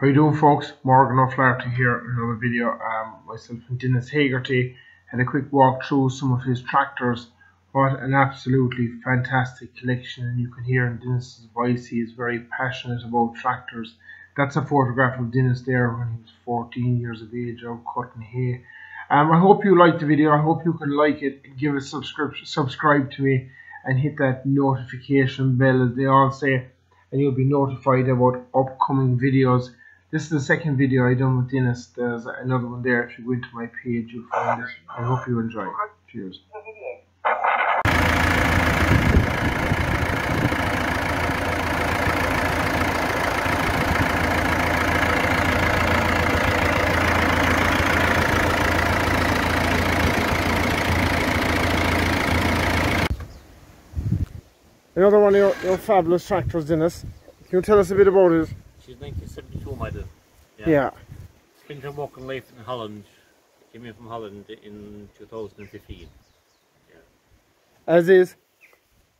How you doing folks? Morgan O'Flaherty here another video. Um, myself and Dennis Hegarty had a quick walk through some of his tractors. What an absolutely fantastic collection and you can hear in Dennis's voice he is very passionate about tractors. That's a photograph of Dennis there when he was 14 years of age out cutting hay. Um, I hope you liked the video. I hope you can like it and give a subscription, subscribe to me and hit that notification bell as they all say and you'll be notified about upcoming videos this is the second video I done with Dennis. There's another one there. If you go into my page, you'll find it. I hope you enjoy. Cheers. Another one of your, your fabulous tractors, Dennis. Can you tell us a bit about it? is 1972 Maiden. Yeah. yeah. a walking life in Holland. Came in from Holland in 2015. Yeah. As is?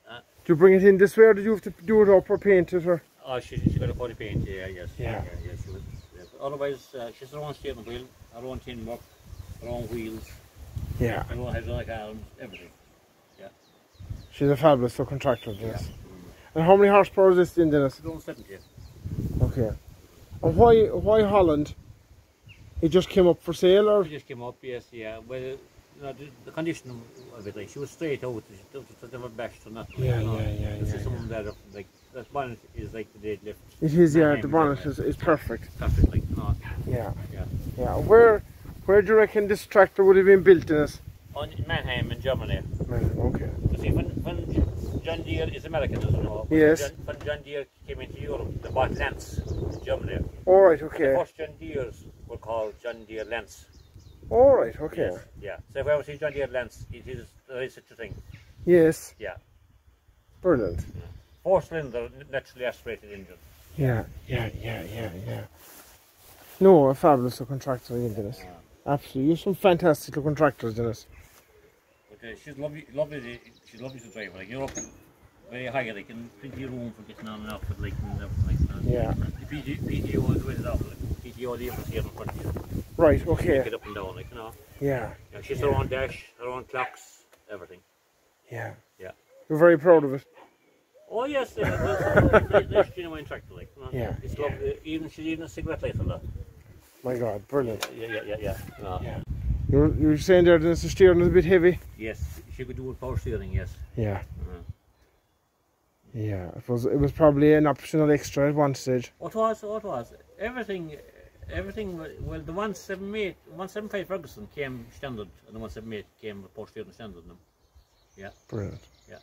Uh, do you bring it in this way or did you have to do it up or paint it? Or? Oh, she, she's got a body paint, yeah, yes. Yeah, yeah, yeah, yeah was, yes. Otherwise, uh, she's her own steering wheel, her own tin work, her own wheels. Yeah. Her own hydraulic arms, everything. Yeah. She's a fabulous looking tractor, yes. Yeah. Mm. And how many horsepower is this in, Dennis? It's 70. Okay. And why why Holland? It just came up for sale, or? It just came up, yes, yeah. Well, you know, the, the, condition of it, like, she was straight out, she doesn't have a bash or nothing. Yeah, you know? yeah, yeah. This yeah, is something that, like, that bonnet is like the deadlift. It is, yeah, the bonnet is, is perfect. Perfect, like, no. Yeah. Yeah. Yeah. Where, where do you reckon this tractor would have been built in us? On Mannheim in Germany. Man, okay. You see, when, when John Deere is American, as you know. Yes. When John, when John Deere came into Europe, they bought Lanz in Germany. All right, okay. The first John Deeres were called John Deere Lanz. All right, okay. Yes, yeah. So if I ever see John Deere Lanz, it is there is such a thing. Yes. Yeah. Brilliant. Yeah. Four cylinder, naturally aspirated engine. Yeah, yeah, yeah, yeah, yeah. No, a fabulous looking tractor, Dennis. Yeah. Absolutely. You're some fantastic looking tractors, Dennis. But uh, she's lovely, lovely. She's lovely to drive. Like you're up very high, like and plenty of room for getting on and off with like and everything like that. Yeah. The PG, PTO is with it off. Like, PTO lever here in front of you. Right. Okay. Get up and down, like you know. Yeah. Yeah. She's yeah. her own dash, her own clocks, everything. Yeah. Yeah. You're very proud of it. Oh yes, uh, that's genuine tractor, like. You know? Yeah. It's lovely. Even she's even a cigarette lighter, that. My God, brilliant. Yeah, yeah, yeah, yeah. No. Yeah. You're, you're saying there that the steering is a bit heavy? Yes, she could do with power steering, yes. Yeah. Uh -huh. Yeah, it was it was probably an optional extra at one stage. What was what was everything everything well the 178 175 Ferguson came standard and the 178 came steering standard them. Yeah. Brilliant. Yeah.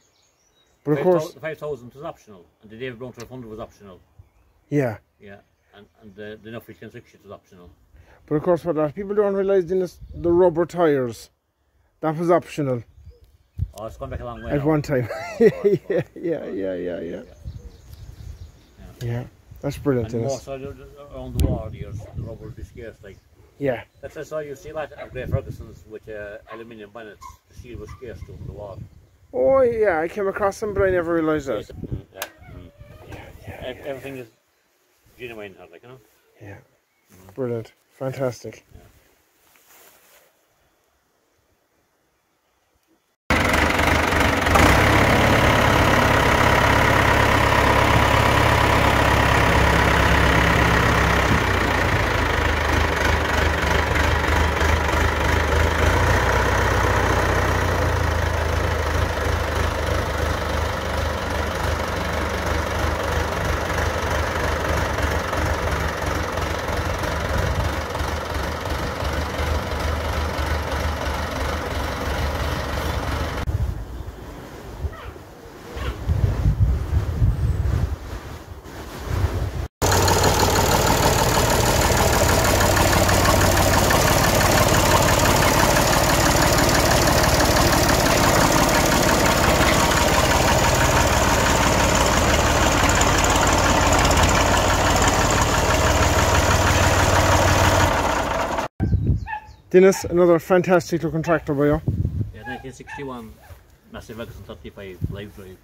But of course the 5000 was optional and the David Brown 1200 was optional. Yeah. Yeah. And, and the, the Nuffy 1060 was optional. But of course, what a lot of people don't realise in this, the rubber tyres, that was optional. Oh, it's gone back a long way. At one time. yeah, yeah, yeah, yeah, yeah, yeah. Yeah, that's brilliant. And more so around the years, the rubber scarce. Like Yeah, that's that's why you see lot of grey Fergusons with uh, aluminium bonnets. The steel was scarce during the war. oh yeah, I came across them, but I never realised that. Mm, yeah, mm. Yeah, yeah, Ev- Everything is genuine, like you know. yeah. Brilliant, fantastic. Dennis, another fantastic looking tractor by you. Yeah, 1961 Massey Ferguson 35 live drive.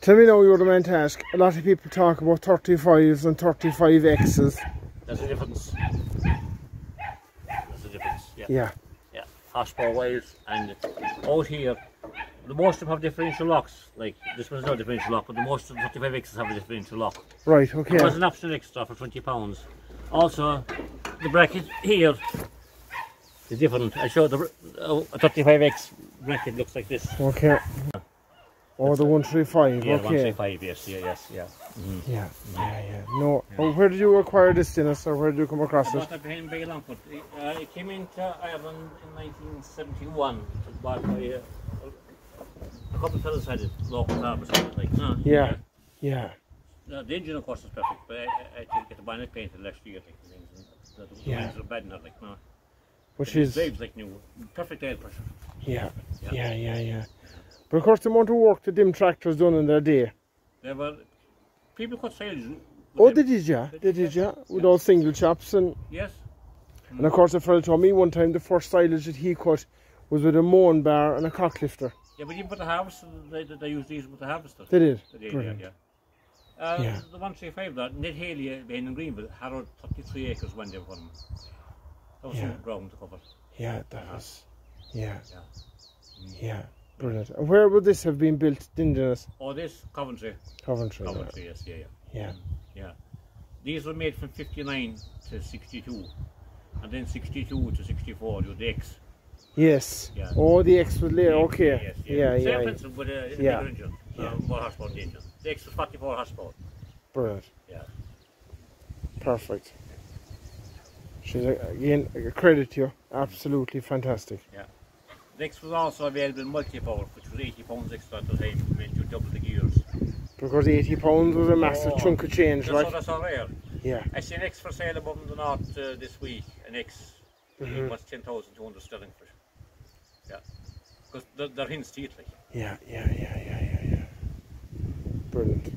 Tell me now, you're the man to ask. A lot of people talk about 35s and 35Xs. There's a difference. There's a difference. Yeah. Yeah. Yeah. Horsepower wise and out here, the most of them have differential locks. Like this one's no differential lock, but the most of the 35Xs have a differential lock. Right. Okay. It was an optional extra for 20 pounds. Also, the bracket here is different. I showed the uh, 35X bracket looks like this. Okay. Oh, the one three five. Yeah, okay. 135, yes, yeah, yes, yeah. Yeah. Yeah. Yeah. No. Oh, where did you acquire this, Dennis, or where did you come across I it? that behind Big Longford. Uh, it came into Ireland in 1971. It was bought by uh, a couple of fellas had it, local farmers it, like, no. Yeah. Yeah. No, the engine, of course, is perfect, but I, I, I did get the bonnet painted last year, like, things, and the, the Yeah. wheels are bad enough, like, no. Which It is. like new, perfect air pressure. Yeah. Yeah. Yeah. Yeah. Yeah. But of course, the amount of work the dim tractors done in their day. There were people cut silage. Oh, they did, yeah. They did, yeah. With all single chops and Yes. And of course, a fellow told me one time the first silage that he cut was with a moan bar and a cock lifter. Yeah, but even for the harvester, they, they, they use these with the harvester. They did. They did, Brilliant. yeah, yeah. Uh, Yeah. The 135 there, Ned Haley uh, in Greenville, harrowed 33 acres when they were them. That was Yeah. some ground to cover. Yeah, that was. Yeah, Yeah. Mm. yeah. Brilliant. And where would this have been built? Dungeness, Oh, this, Coventry. Coventry. yeah. Coventry, yes, yeah, yeah. Yeah. Mm, yeah. These were made from 59 to 62. And then 62 to 64, you the X. Yes. Yeah. Oh, the X was later. Okay. Yes, Yeah, Same yeah. yeah. principle with uh, a, a Yeah. bigger engine. Uh, yeah. Uh, more horsepower the engine. The X was 44 horsepower. Brilliant. Yeah. Perfect. She's again a credit to you. Absolutely fantastic. The X was also available in multi-power, which was 80 pounds extra at the time, which meant you double the gears. Because eighty pounds was a massive Oh, chunk of change, right? what I saw rare. Yeah. I see an X for sale above in the north uh, this week. An X Mhm. was 10,200 sterling for it. Yeah. Because they're, they're hints teeth like. Yeah, yeah, yeah, yeah, yeah, yeah. Brilliant.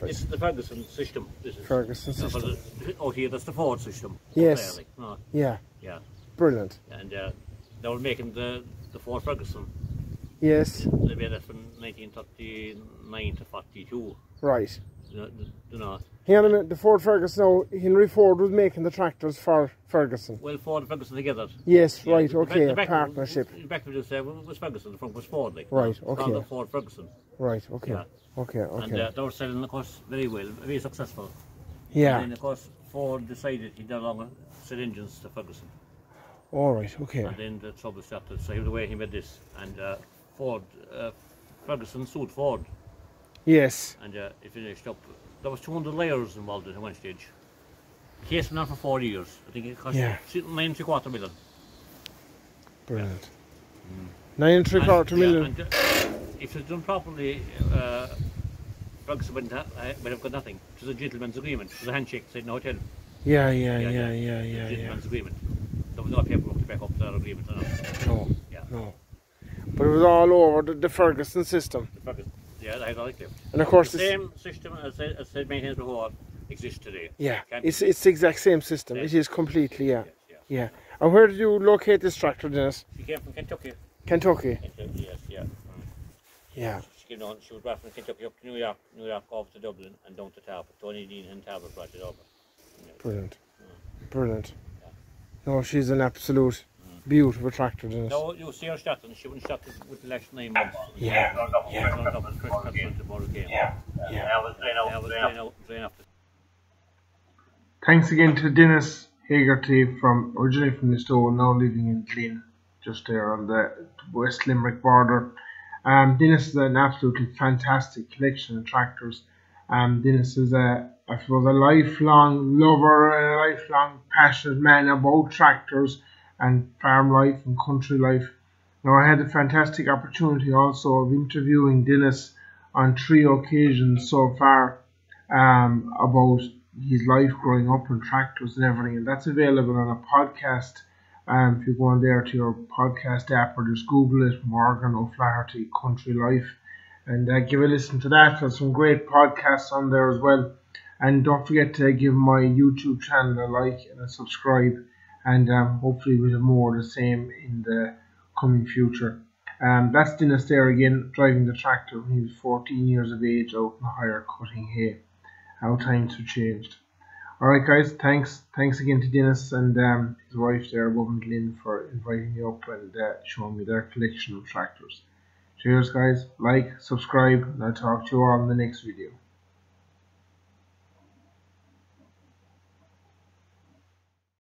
This is the Ferguson system. This is Ferguson system. out here, that's the Ford system. Yes. No, Yeah, yeah. brilliant. And uh, they were making the, the Ford Ferguson. Yes, They made it from 1939 to 42. right. You know, you know. Hang a the Ford Ferguson now, Henry Ford was making the tractors for Ferguson. Well, Ford and Ferguson together. Yes, Yeah, right, okay, the back- partnership. The back of it uh, was Ferguson, the front was Ford. Like, Right, okay. the Ford Ferguson. Right, okay, Yeah. okay, And okay. uh, they were selling, of course, very well, very successful. Yeah, And then, of course, Ford decided he no longer sell engines to Ferguson. all right, okay. And then the trouble started. So the way he made this, and uh, Ford, uh, Ferguson sued Ford, Yes, and uh, it finished up. There was 200 layers involved at one stage. The case went on for four years. I think it cost Yeah. nine and three quarter million. brilliant. Nine and three And- quarter yeah, million. and, uh, if it's done properly, uh, Ferguson wouldn't ha- uh, would have got nothing. It was a gentleman's agreement. It was a handshake said the hotel. Yeah, yeah, Yeah, yeah, yeah. yeah, a yeah, yeah. gentleman's agreement. There was no paperwork to back up that agreement. or. No, Yeah. no. But it was all over the, the Ferguson system. The Ferguson, yeah, I like it. And of course, The same system as I, as maintained before exists today. yeah, it's, it's the exact same system. Yeah. It is completely, yeah, Yes, yeah. yeah. And where did you locate this tractor, Dennis? She came from Kentucky. Kentucky. Kentucky, Yes, yeah. Mm. Yeah, She came down, she was brought from Kentucky up to New York, New York over to Dublin and down to Talbot. Tony Dean and Talbot brought it over. brilliant, brilliant. No, she's an absolute beautiful tractor, Dennis. No, you see her starting, she wouldn't start with the last nine months. Yeah, Yeah. She up as Christmas when tomorrow came. yeah. I was drain out, drain out, drain out. Thanks again to Dennis Hegarty from originally from the store, now living in Glin, just there on the West Limerick border. Um, Dennis is an absolutely fantastic collection of tractors. Um, Dennis is a, I suppose, a lifelong lover and a lifelong passionate man about tractors and farm life and country life. Now, I had the fantastic opportunity also of interviewing Dennis on three occasions so far um, about his life growing up on tractors and everything, and that's available on a podcast Um, if you go on there to your podcast app or just Google it, Morgan O'Flaherty Country Life, and uh, give a listen to that. There's some great podcasts on there as well. And don't forget to give my YouTube channel a like and a subscribe. And um, hopefully we'll have more of the same in the coming future. Um, that's Dennis there again, driving the tractor when he was 14 years of age out in the hire cutting hay. How times have changed. Alright guys, thanks thanks again to Dennis and um, his wife there, Woman Lynn, for inviting me up and uh, showing me their collection of tractors. Cheers guys, like, subscribe, and I'll talk to you all in the next video.